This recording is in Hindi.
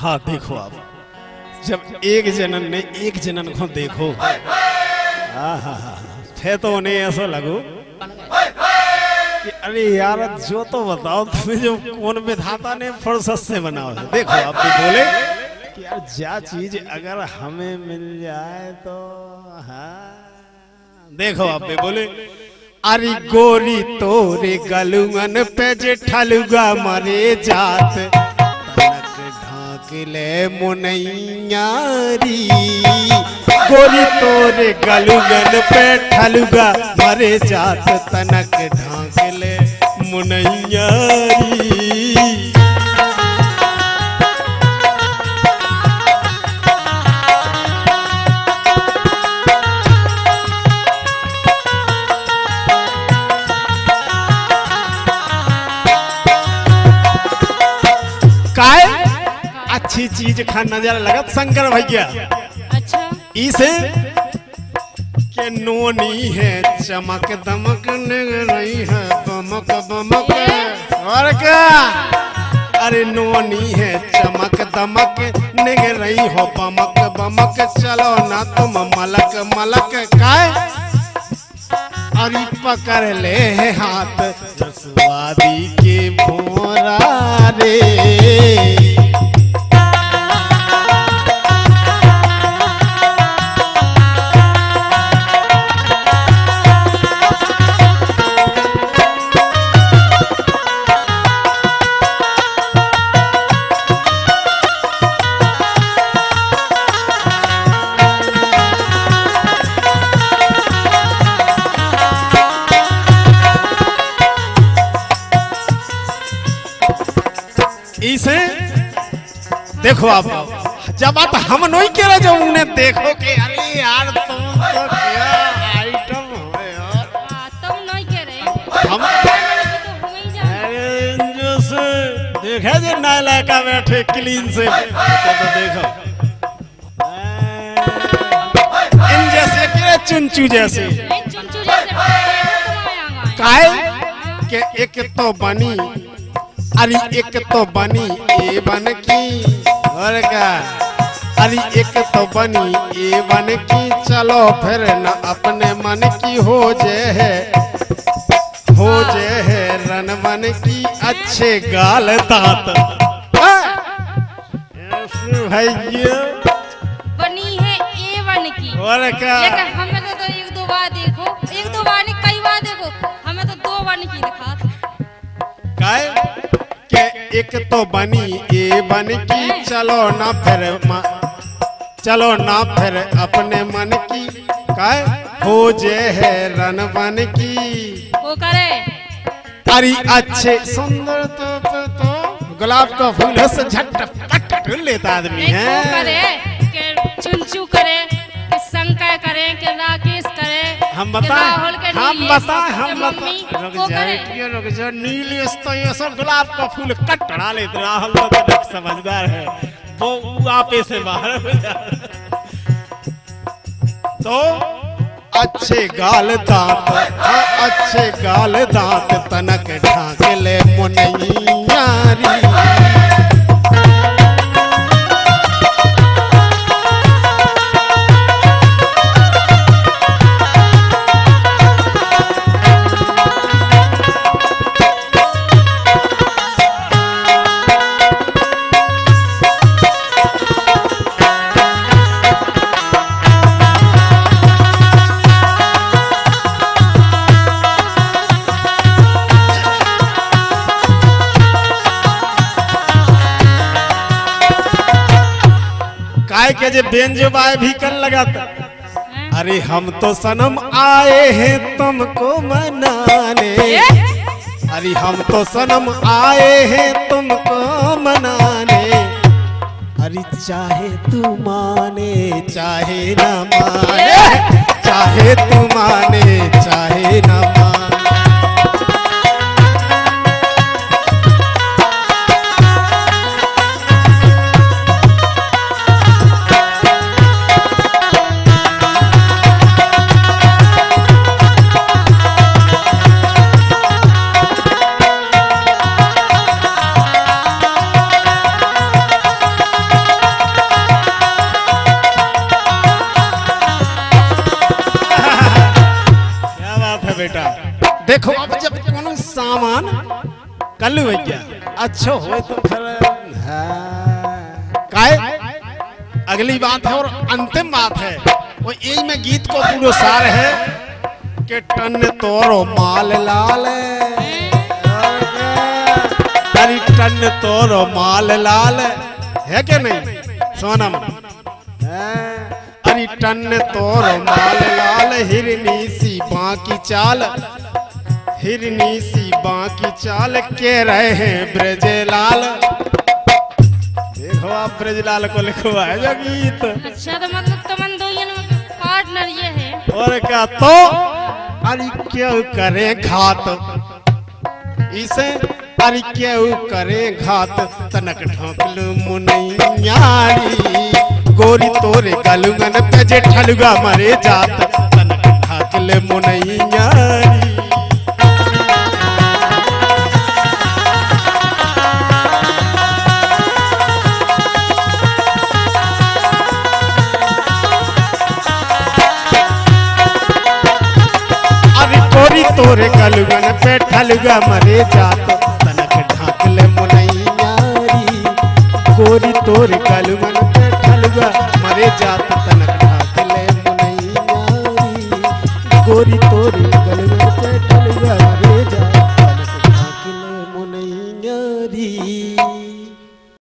हाँ देखो आप। जब एक जनन ने एक जनन को देखो। थे तो उन्हें ऐसा लगो कि अरे यार, जो तो बताओ, तुम्हें जो कौन विधाता ने फुर्सत से बनाओ देखो, आप भी बोले कि यार, जा चीज़ अगर हमें मिल जाए तो हाँ। देखो, आप भी बोले, अरे गोरी तोरे गलुअन पे जे ठलुआ मरे जात। ढाक ले मुनैयारी। गोरी तोरे गलुगन पे ठलुगा मरे जात तनक ढांकले मुनैयारी। चीज़ खा नज़र लगत शंकर भैया। अच्छा। इसे के नोनी है चमक दमक रही है बमक बमक। और क्या? अरे नोनी है चमक दमक निग रही हो बमक बमक। चलो ना तुम मलक मलक काय अरे पकड़ ले हाथ रसवादी के भोरा रे। देखो आप जब बात हम नहीं कह रहे जो उन्हें देखो कि अरे यार तुम तो क्या आइटम हो यार हाँ। तुम नहीं कह रहे। हम तो हो ही जैसे देखा जे नालायका बैठे क्लीन से। तो, तो देखो इन जैसे। कि चुनचू जैसे। काय के एक तो बनी अरे एक तो बनी ए बन की और का। अरे एक तो बनी ए बन की। चलो फिर न अपने मन की हो जे है। हो जे है रन बन की अच्छे गाल दांत। भैया बनी है ए वन की। और का एक तो बनी ए बन की। चलो ना फिर चलो ना फिर अपने मन की। काय? हो जे है रन बन की। वो करे। अरे अच्छे सुंदर तो तो, तो गुलाब का फूल से झटपट लेता आदमी है। करे कि चुनचू करे। शंकर करे कि राकेश करे हम बताएँ हम नीलेश, बताएँ हम रुक जाए रुक जाए? नीली तो ये सब गुलाब का फूल कटड़ा लेते राहुल तो देख समझदार है। वो आपे से बाहर तो अच्छे गाल दांत हाँ, अच्छे गाल दांत तनक ढाक ले मुनैयारी। काय के जे बेंजो बाय भी कर लगाता। हैं? अरे हम तो सनम आए हैं तुमको मनाने। अरे हम तो सनम आए हैं तुमको मनाने। अरे चाहे तू माने चाहे ना माने चाहे तू माने चाहे ना देखो, अब जब कोनो सामान कल भैया अच्छो हो तो फिर काय? अगली बात है और अंतिम बात है। वो यही में गीत को पूरा सार है कि टन तोरो माल लाल। टन तोरो माल लाल। है कि नहीं? सोनम? अरे टन तोरो माल लाल, हिरनी सी बाकी चाल हिरनी सी बाकी चाल के रहे हैं ब्रजलाल। देखो आप ब्रजलाल को लिखवाए जो गीत। अच्छा तो मतलब तुमन दो पार्टनर ये है। और क्या तो? अरे क्यों करे घात? इसे अरे क्यों करे घात? तनक ढोकलू मुनैयारी। गोरी तोरे गलुगन पे जे ठलुगा मरे जात। तनक अरे गोरी तोरे गलुगन पे ठलुगा मरे जात तनक ढाकल मुनैयारी गोरी तोरे गलुगन पे ठलुगा मरे जात